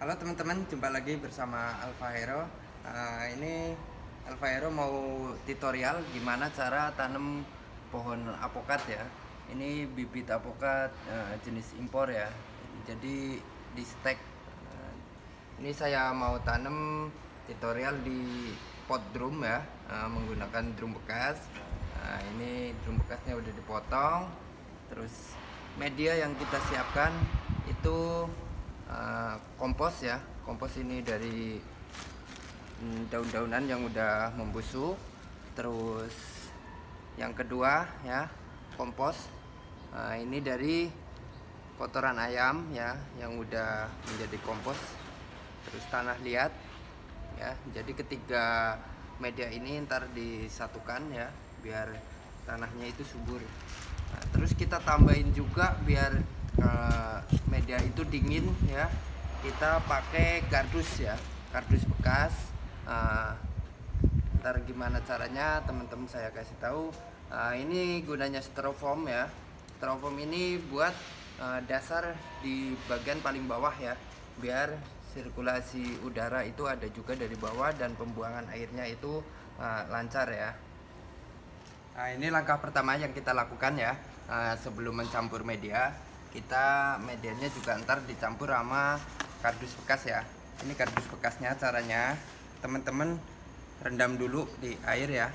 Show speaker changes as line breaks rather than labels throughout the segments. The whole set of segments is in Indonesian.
Halo teman-teman, jumpa lagi bersama Alfa Hero. Nah, ini Alfa Hero mau tutorial gimana cara tanam pohon apokat ya. Ini bibit apokat eh, jenis impor ya. Jadi di stek. Nah, ini saya mau tanam tutorial di pot drum ya, eh, menggunakan drum bekas. Nah, ini drum bekasnya udah dipotong. Terus media yang kita siapkan itu uh, kompos ya. Kompos ini dari mm, daun-daunan yang udah membusuk. Terus yang kedua ya kompos. Uh, ini dari kotoran ayam ya yang udah menjadi kompos. Terus tanah liat ya. Jadi ketiga media ini ntar disatukan ya biar tanahnya itu subur. Nah, terus kita tambahin juga biar uh, media itu dingin ya. Kita pakai kardus ya. Kardus bekas. Uh, ntar gimana caranya teman-teman saya kasih tahu. Uh, ini gunanya styrofoam ya. Styrofoam ini buat dasar di bagian paling bawah ya. Biar sirkulasi udara itu ada juga dari bawah dan pembuangan airnya itu lancar ya. Nah, ini langkah pertama yang kita lakukan ya. Sebelum mencampur media kita medianya juga ntar dicampur sama kardus bekas ya. Ini kardus bekasnya caranya. Teman-teman rendam dulu di air ya.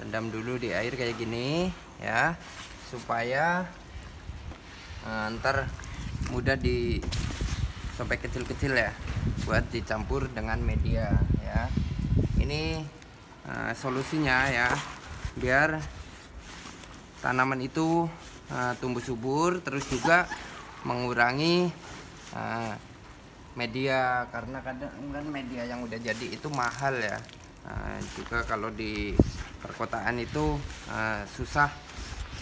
Rendam dulu di air kayak gini ya supaya uh, ntar mudah di sampai kecil-kecil ya buat dicampur dengan media ya. Ini uh, solusinya ya biar tanaman itu uh, tumbuh subur terus juga mengurangi uh, media. Karena kadang kan media yang udah jadi itu mahal ya. Uh, juga kalau di perkotaan itu uh, susah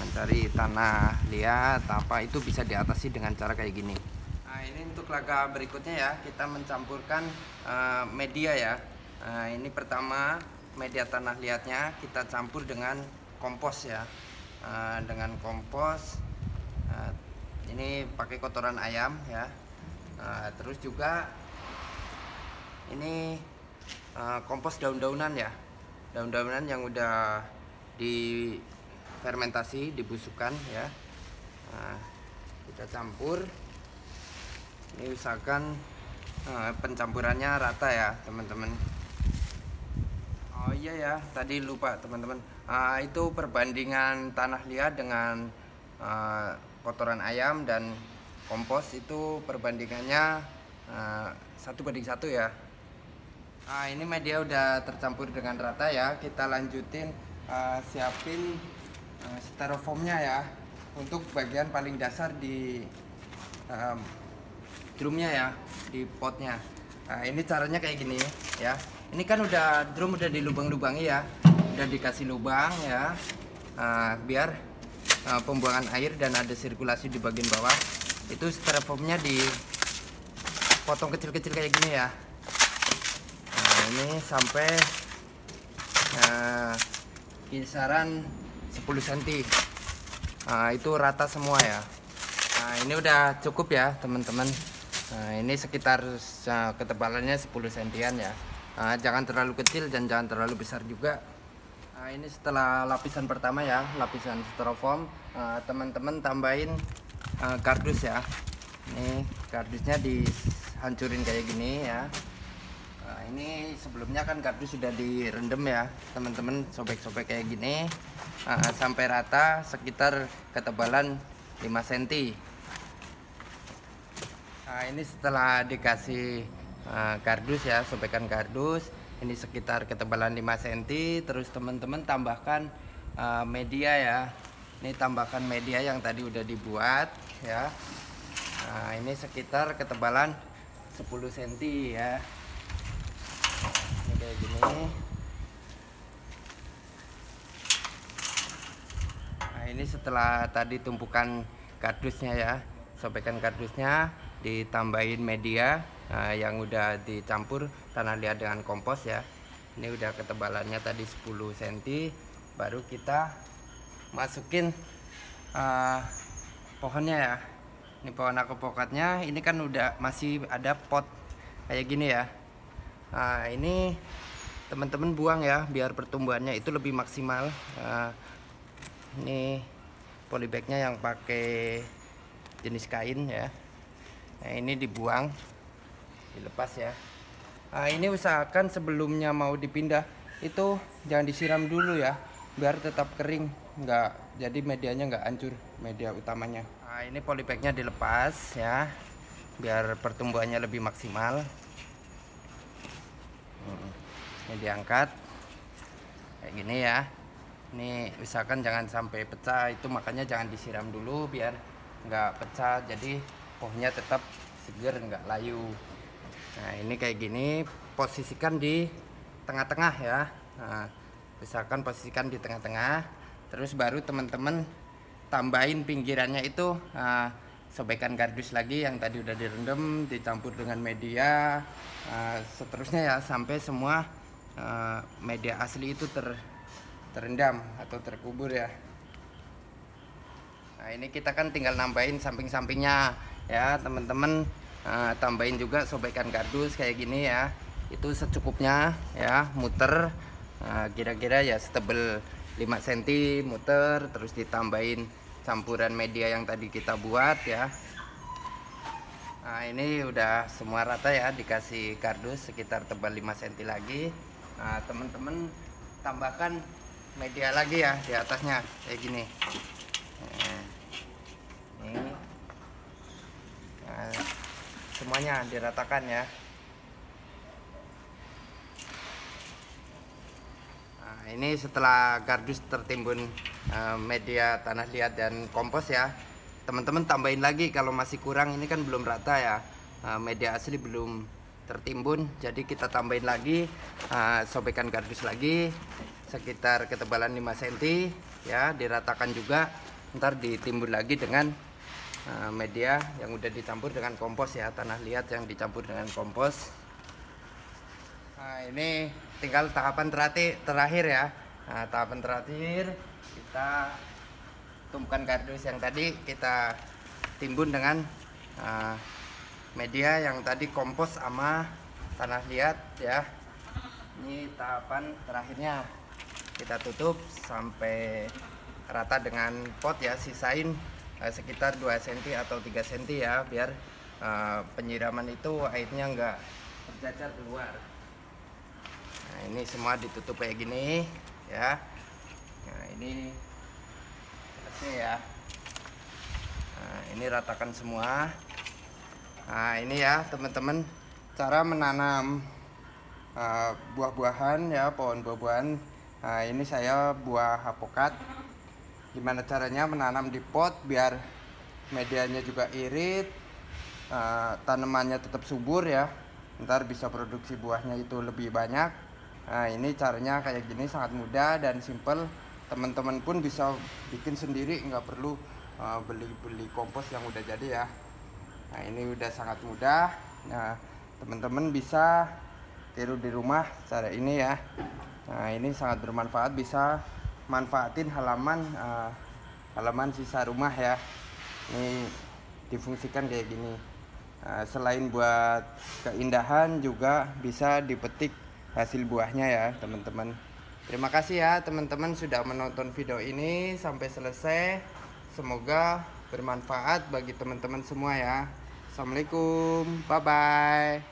mencari tanah liat apa itu bisa diatasi dengan cara kayak gini. Nah ini untuk langkah berikutnya ya. Kita mencampurkan uh, media ya. Nah, ini pertama media tanah liatnya kita campur dengan kompos ya uh, dengan kompos. Uh, ini pakai kotoran ayam ya. Uh, terus juga ini kompos daun-daunan ya. Daun-daunan yang udah di fermentasi dibusukkan ya. Kita campur. Ini usahakan pencampurannya rata ya teman-teman. Oh iya ya, tadi lupa teman-teman. Uh, itu perbandingan tanah liat dengan uh, kotoran ayam dan kompos itu perbandingannya uh, satu banding satu ya. Nah ini media udah tercampur dengan rata ya. Kita lanjutin uh, siapin uh, styrofoamnya ya untuk bagian paling dasar di um, drumnya ya, di potnya. Nah ini caranya kayak gini ya ini kan udah drum udah dilubang-lubangi ya udah dikasih lubang ya. Uh, biar uh, pembuangan air dan ada sirkulasi di bagian bawah. Itu styrofoamnya dipotong kecil-kecil kayak gini ya. Nah ini sampai uh, kisaran 10 cm nah, itu rata semua ya. Nah ini udah cukup ya teman-teman. Nah ini sekitar uh, ketebalannya 10 cm ya. Nah, jangan terlalu kecil dan jangan terlalu besar juga nah, ini setelah lapisan pertama ya lapisan styrofoam. Ah, teman-teman uh, tambahin uh, kardus ya. Ini kardusnya dihancurin kayak gini ya. Nah, ini sebelumnya kan kardus sudah direndam ya teman-teman sobek-sobek kayak gini. Uh, sampai rata sekitar ketebalan 5 cm nah ini setelah dikasih uh, kardus ya sobekan kardus ini sekitar ketebalan 5 cm terus teman-teman tambahkan uh, media ya. Ini tambahkan media yang tadi udah dibuat ya. Nah ini sekitar ketebalan 10 cm ya. Ini kayak gini. Nah ini setelah tadi tumpukan kardusnya ya. Sobekan kardusnya ditambahin media nah, yang udah dicampur tanah liat dengan kompos ya. Ini udah ketebalannya tadi 10 cm baru kita masukin uh, pohonnya ya. Ini pohon apokatnya ini kan udah masih ada pot kayak gini ya. Nah ini teman-teman buang ya biar pertumbuhannya itu lebih maksimal. Nah, ini polybagnya yang pakai jenis kain ya. Nah ini dibuang dilepas ya nah, ini usahakan sebelumnya mau dipindah itu jangan disiram dulu ya biar tetap kering nggak jadi medianya nggak hancur media utamanya. Nah ini polybagnya dilepas ya biar pertumbuhannya lebih maksimal. Ini diangkat kayak gini ya. Ini usahakan jangan sampai pecah itu makanya jangan disiram dulu biar nggak pecah jadi pohonnya tetap seger nggak layu nah ini kayak gini posisikan di tengah-tengah ya. Nah, misalkan posisikan di tengah-tengah terus baru teman-teman tambahin pinggirannya itu. Nah, sobekan kardus lagi yang tadi udah direndam dicampur dengan media. Nah, seterusnya ya sampai semua uh, media asli itu ter terendam atau terkubur ya. Nah ini kita kan tinggal nambahin samping-sampingnya ya teman-teman uh, tambahin juga sobekan kardus kayak gini ya. Itu secukupnya ya muter. Nah, kira-kira uh, ya setebel 5 cm muter. Terus ditambahin campuran media yang tadi kita buat ya. Nah ini udah semua rata ya dikasih kardus sekitar tebal 5 cm lagi. Nah teman-teman tambahkan media lagi ya di atasnya kayak gini. Nah, ini. Nah, semuanya diratakan ya. Nah, ini setelah gardus tertimbun uh, media tanah liat dan kompos ya teman-teman tambahin lagi kalau masih kurang ini kan belum rata ya. Uh, media asli belum tertimbun jadi kita tambahin lagi uh, sobekan gardus lagi sekitar ketebalan 5 cm ya diratakan juga ntar ditimbun lagi dengan media yang udah dicampur dengan kompos ya tanah liat yang dicampur dengan kompos. Nah ini tinggal tahapan terakhir terakhir ya. Nah, tahapan terakhir kita tumpukan kardus yang tadi kita timbun dengan uh, media yang tadi kompos sama tanah liat ya. Ini tahapan terakhirnya. Kita tutup sampai rata dengan pot ya sisain Eh, sekitar 2 cm atau 3 cm ya biar uh, penyiraman itu airnya enggak tercacar keluar. Nah ini semua ditutup kayak gini ya. Nah ini selesai ya. Nah ini ratakan semua. Nah ini ya teman-teman cara menanam uh, buah-buahan ya pohon buah-buahan. Nah ini saya buah apokat gimana caranya menanam di pot biar medianya juga irit uh, tanamannya tetap subur ya. Ntar bisa produksi buahnya itu lebih banyak. Nah ini caranya kayak gini sangat mudah dan simple. Teman-teman pun bisa bikin sendiri nggak perlu eh, beli-beli uh, kompos yang udah jadi ya. Nah ini udah sangat mudah. Nah teman-teman bisa tiru di rumah cara ini ya. Nah ini sangat bermanfaat bisa manfaatin halaman uh, halaman sisa rumah ya. Ini difungsikan kayak gini. Uh, selain buat keindahan juga bisa dipetik hasil buahnya ya teman-teman. Terima kasih ya teman-teman sudah menonton video ini sampai selesai. Semoga bermanfaat bagi teman-teman semua ya. Assalamualaikum. Bye bye